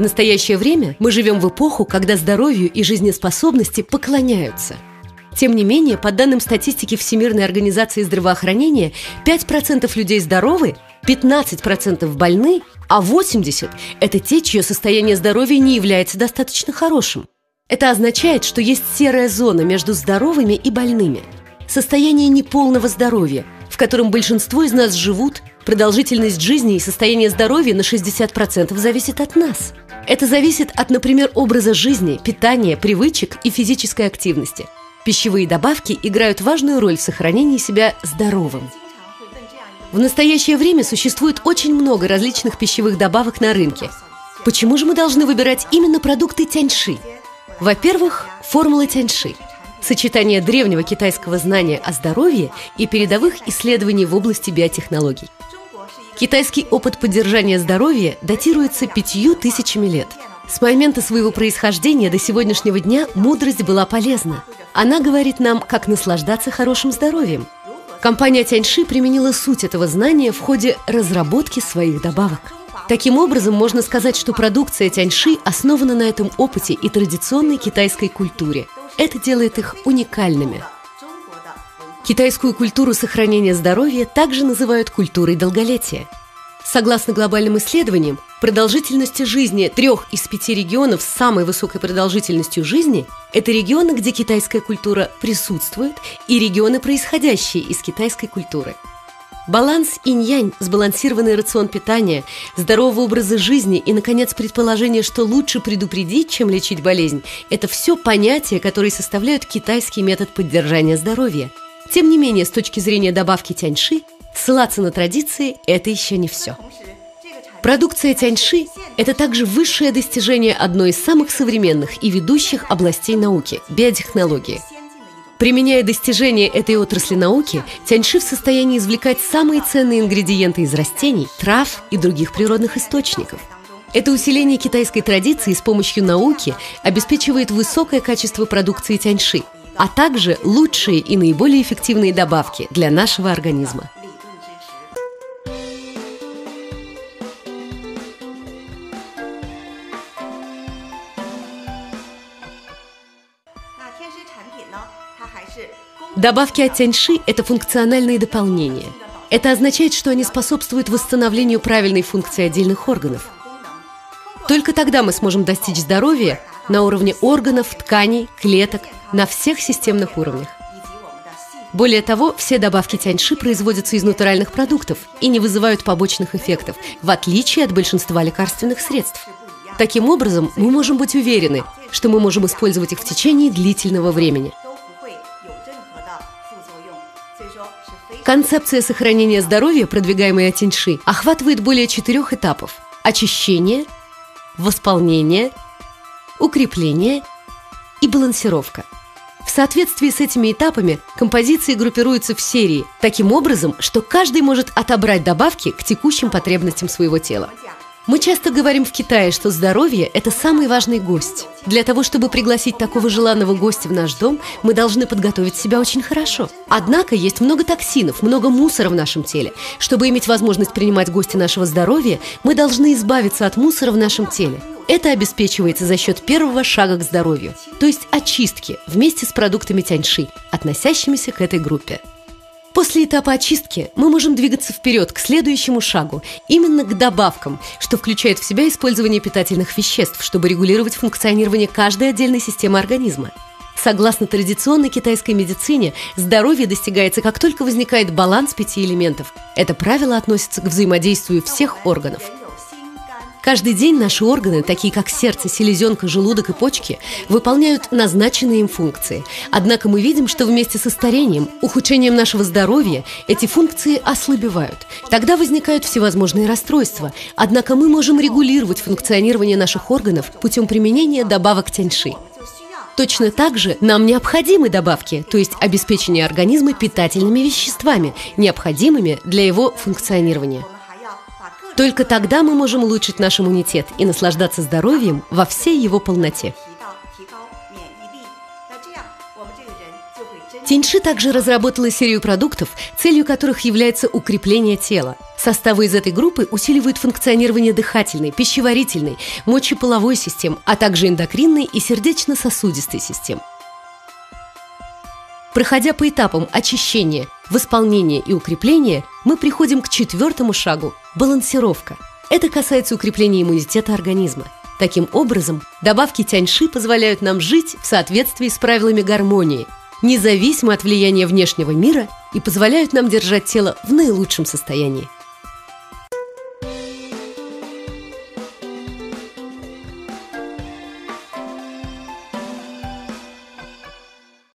настоящее время мы живем в эпоху, когда здоровью и жизнеспособности поклоняются. Тем не менее, по данным статистики Всемирной организации здравоохранения, 5% людей здоровы, 15% больны, а 80% – это те, чье состояние здоровья не является достаточно хорошим. Это означает, что есть серая зона между здоровыми и больными. Состояние неполного здоровья, в котором большинство из нас живут, продолжительность жизни и состояние здоровья на 60% зависит от нас. Это зависит от, например, образа жизни, питания, привычек и физической активности. Пищевые добавки играют важную роль в сохранении себя здоровым. В настоящее время существует очень много различных пищевых добавок на рынке. Почему же мы должны выбирать именно продукты тяньши? Во-первых, формула тяньши – сочетание древнего китайского знания о здоровье и передовых исследований в области биотехнологий. Китайский опыт поддержания здоровья датируется пятью тысячами лет. С момента своего происхождения до сегодняшнего дня мудрость была полезна. Она говорит нам, как наслаждаться хорошим здоровьем. Компания Тяньши применила суть этого знания в ходе разработки своих добавок. Таким образом, можно сказать, что продукция Тяньши основана на этом опыте и традиционной китайской культуре – это делает их уникальными. Китайскую культуру сохранения здоровья также называют культурой долголетия. Согласно глобальным исследованиям, продолжительность жизни трех из пяти регионов с самой высокой продолжительностью жизни – это регионы, где китайская культура присутствует, и регионы, происходящие из китайской культуры – Баланс инь-янь, сбалансированный рацион питания, здорового образа жизни и, наконец, предположение, что лучше предупредить, чем лечить болезнь – это все понятия, которые составляют китайский метод поддержания здоровья. Тем не менее, с точки зрения добавки тяньши, ссылаться на традиции – это еще не все. Продукция тяньши – это также высшее достижение одной из самых современных и ведущих областей науки – биотехнологии – Применяя достижения этой отрасли науки, Тяньши в состоянии извлекать самые ценные ингредиенты из растений, трав и других природных источников. Это усиление китайской традиции с помощью науки обеспечивает высокое качество продукции Тяньши, а также лучшие и наиболее эффективные добавки для нашего организма. Добавки от тяньши – это функциональные дополнения. Это означает, что они способствуют восстановлению правильной функции отдельных органов. Только тогда мы сможем достичь здоровья на уровне органов, тканей, клеток, на всех системных уровнях. Более того, все добавки тяньши производятся из натуральных продуктов и не вызывают побочных эффектов, в отличие от большинства лекарственных средств. Таким образом, мы можем быть уверены, что мы можем использовать их в течение длительного времени – Концепция сохранения здоровья, продвигаемая Тиньши, охватывает более четырех этапов – очищение, восполнение, укрепление и балансировка. В соответствии с этими этапами композиции группируются в серии таким образом, что каждый может отобрать добавки к текущим потребностям своего тела. Мы часто говорим в Китае, что здоровье – это самый важный гость. Для того, чтобы пригласить такого желанного гостя в наш дом, мы должны подготовить себя очень хорошо. Однако есть много токсинов, много мусора в нашем теле. Чтобы иметь возможность принимать гостя нашего здоровья, мы должны избавиться от мусора в нашем теле. Это обеспечивается за счет первого шага к здоровью, то есть очистки вместе с продуктами тяньши, относящимися к этой группе. После этапа очистки мы можем двигаться вперед к следующему шагу, именно к добавкам, что включает в себя использование питательных веществ, чтобы регулировать функционирование каждой отдельной системы организма. Согласно традиционной китайской медицине, здоровье достигается, как только возникает баланс пяти элементов. Это правило относится к взаимодействию всех органов – Каждый день наши органы, такие как сердце, селезенка, желудок и почки, выполняют назначенные им функции. Однако мы видим, что вместе со старением, ухудшением нашего здоровья, эти функции ослабевают. Тогда возникают всевозможные расстройства. Однако мы можем регулировать функционирование наших органов путем применения добавок тяньши. Точно так же нам необходимы добавки, то есть обеспечение организма питательными веществами, необходимыми для его функционирования. Только тогда мы можем улучшить наш иммунитет и наслаждаться здоровьем во всей его полноте. Тяньши также разработала серию продуктов, целью которых является укрепление тела. Составы из этой группы усиливают функционирование дыхательной, пищеварительной, мочеполовой систем, а также эндокринной и сердечно-сосудистой систем. Проходя по этапам очищения, восполнения и укрепления, мы приходим к четвертому шагу – балансировка. Это касается укрепления иммунитета организма. Таким образом, добавки тяньши позволяют нам жить в соответствии с правилами гармонии, независимо от влияния внешнего мира и позволяют нам держать тело в наилучшем состоянии.